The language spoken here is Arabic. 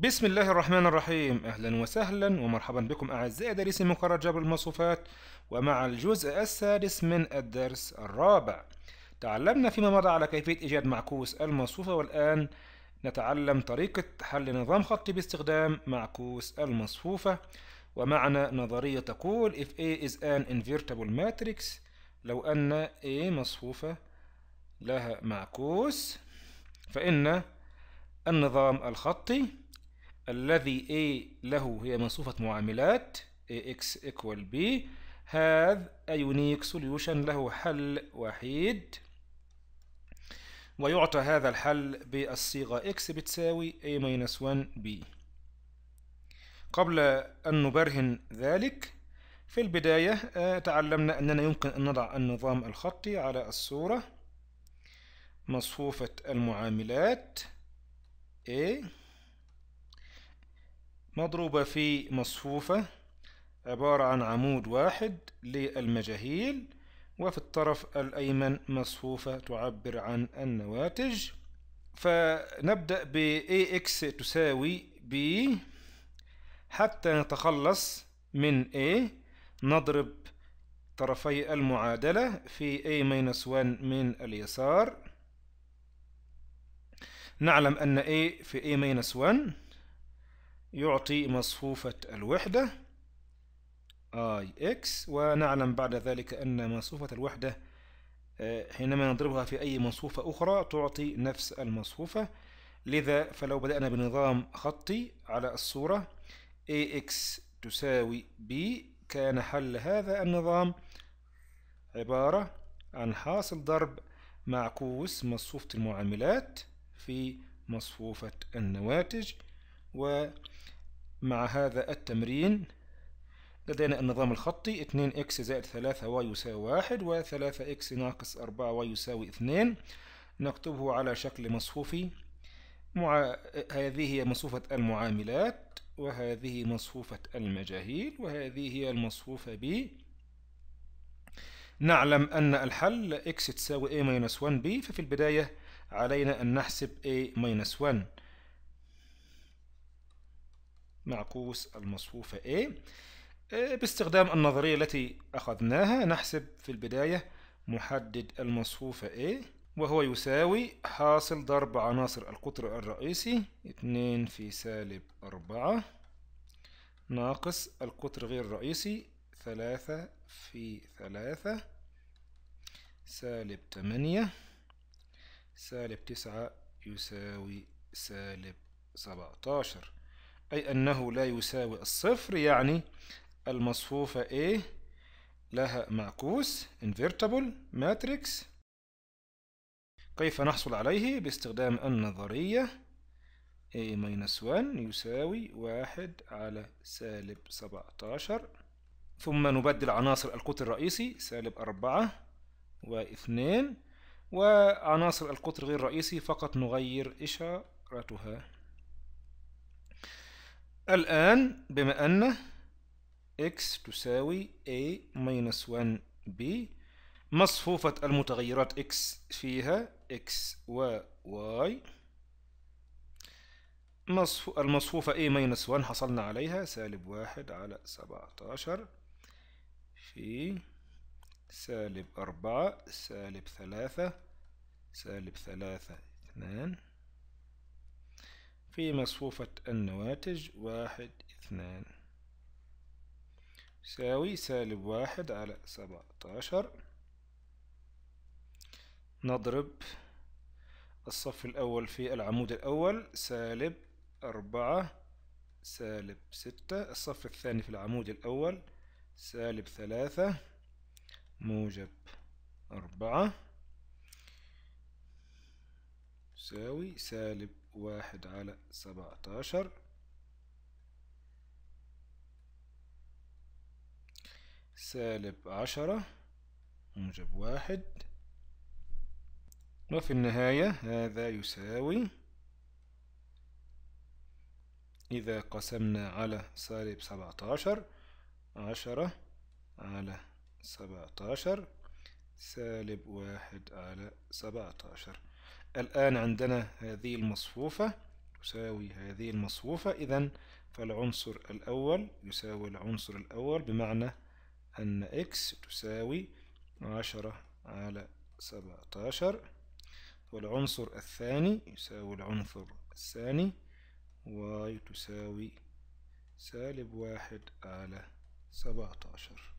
بسم الله الرحمن الرحيم. أهلا وسهلا ومرحبا بكم أعزائي دارسي مقرر جبر المصفوفات ومع الجزء السادس من الدرس الرابع. تعلمنا فيما مضى على كيفية إيجاد معكوس المصفوفة والآن نتعلم طريقة حل نظام خطي باستخدام معكوس المصفوفة ومعنا نظرية تقول if A is an invertible matrix لو أن A مصفوفة لها معكوس فإن النظام الخطي الذي A له هي مصفوفة معاملات AX equal B. have a unique solution له حل وحيد. ويعطى هذا الحل بالصيغة x بتساوي a-1b قبل أن نبرهن ذلك في البداية تعلمنا أننا يمكن أن نضع النظام الخطي على الصورة. مصفوفة المعاملات A. مضروبة في مصفوفة عبارة عن عمود واحد للمجاهيل وفي الطرف الأيمن مصفوفة تعبر عن النواتج. فنبدأ ب AX تساوي B. حتى نتخلص من A نضرب طرفي المعادلة في A-1 من اليسار. نعلم أن A في A-1 يعطي مصفوفة الوحدة I x ونعلم بعد ذلك أن مصفوفة الوحدة حينما نضربها في أي مصفوفة أخرى تعطي نفس المصفوفة. لذا فلو بدأنا بنظام خطي على الصورة ax تساوي b كان حل هذا النظام عبارة عن حاصل ضرب معكوس مصفوفة المعاملات في مصفوفة النواتج ومع هذا التمرين لدينا النظام الخطي 2x زائد 3y يساوي 1 و 3x ناقص 4y يساوي 2 نكتبه على شكل مصفوفي. مع... هذه هي مصفوفة المعاملات وهذه مصفوفة المجاهيل وهذه هي المصفوفة B نعلم أن الحل x تساوي a-1b ففي البداية علينا أن نحسب a-1 معكوس المصفوفة A. باستخدام النظرية التي أخذناها نحسب في البداية محدد المصفوفة A وهو يساوي حاصل ضرب عناصر القطر الرئيسي 2 في سالب 4 ناقص القطر غير الرئيسي 3 في 3 سالب 8 سالب 9 يساوي سالب 17 أي أنه لا يساوي الصفر يعني المصفوفة A لها معكوس invertible matrix. كيف نحصل عليه؟ باستخدام النظرية A-1 يساوي واحد على سالب 17 ثم نبدل عناصر القطر الرئيسي سالب أربعة واثنين. وعناصر القطر غير الرئيسي فقط نغير إشارتها. الآن بما أن x تساوي a minus 1b مصفوفة المتغيرات x فيها x و y. المصفوفة a minus 1 حصلنا عليها سالب واحد على سبعتاشر في سالب أربعة سالب ثلاثة سالب ثلاثة اثنان. في مصفوفة النواتج واحد اثنان. يساوي سالب واحد على سبعتاشر. نضرب الصف الأول في العمود الأول سالب أربعة سالب ستة. الصف الثاني في العمود الأول سالب ثلاثة موجب أربعة. يساوي سالب واحد على سبعتاشر. سالب عشرة موجب واحد. وفي النهاية هذا يساوي إذا قسمنا على سالب سبعتاشر عشرة على سبعتاشر سالب واحد على سبعتاشر. الآن عندنا هذه المصفوفة تساوي هذه المصفوفة. إذا فالعنصر الأول يساوي العنصر الأول بمعنى أن x تساوي عشرة على سبعتاشر والعنصر الثاني يساوي العنصر الثاني y تساوي سالب واحد على سبعتاشر.